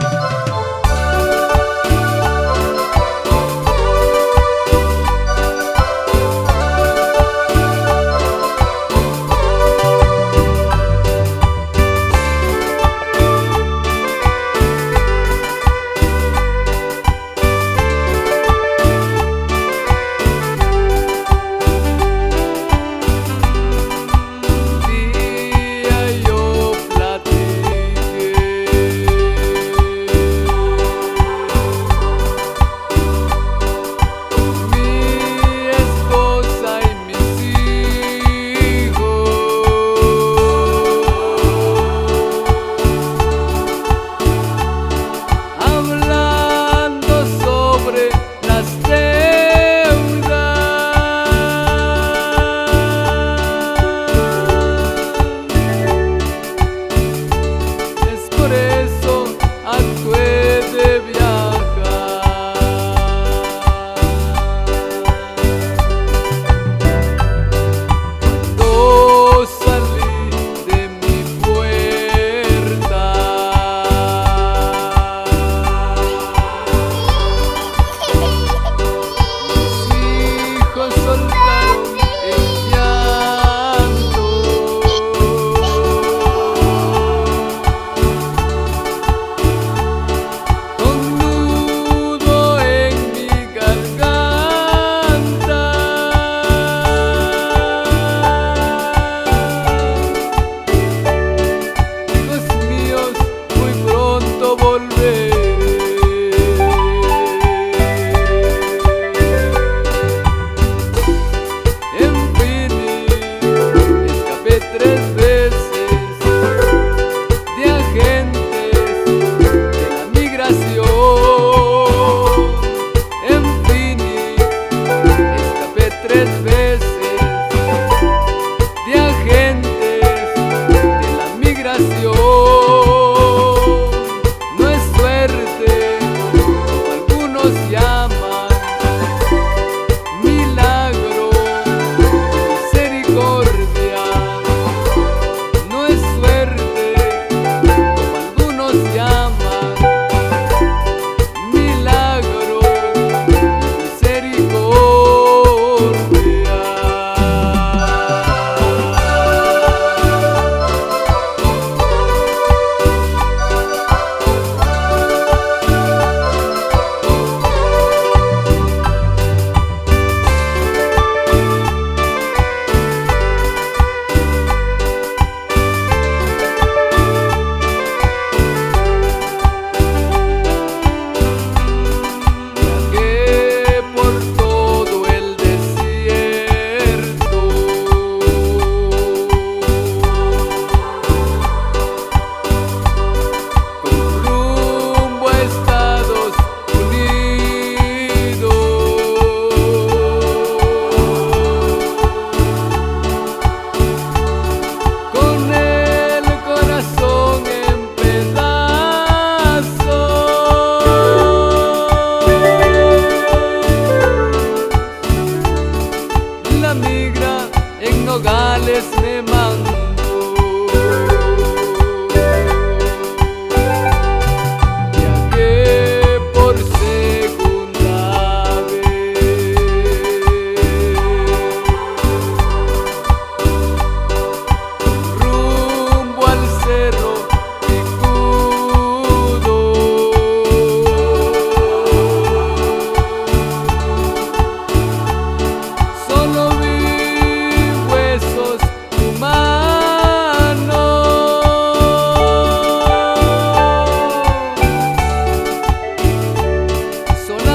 Bye.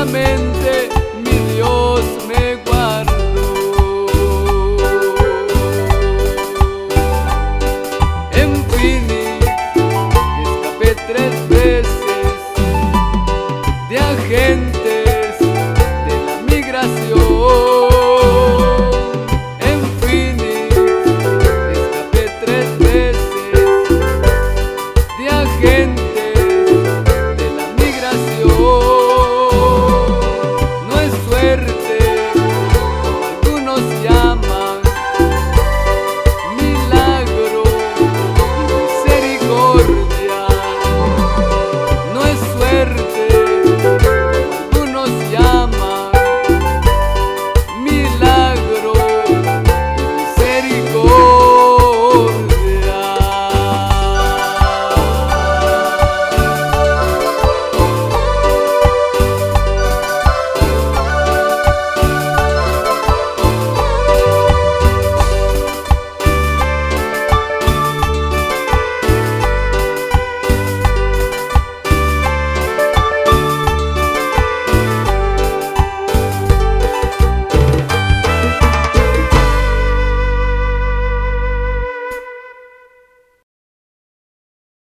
solamente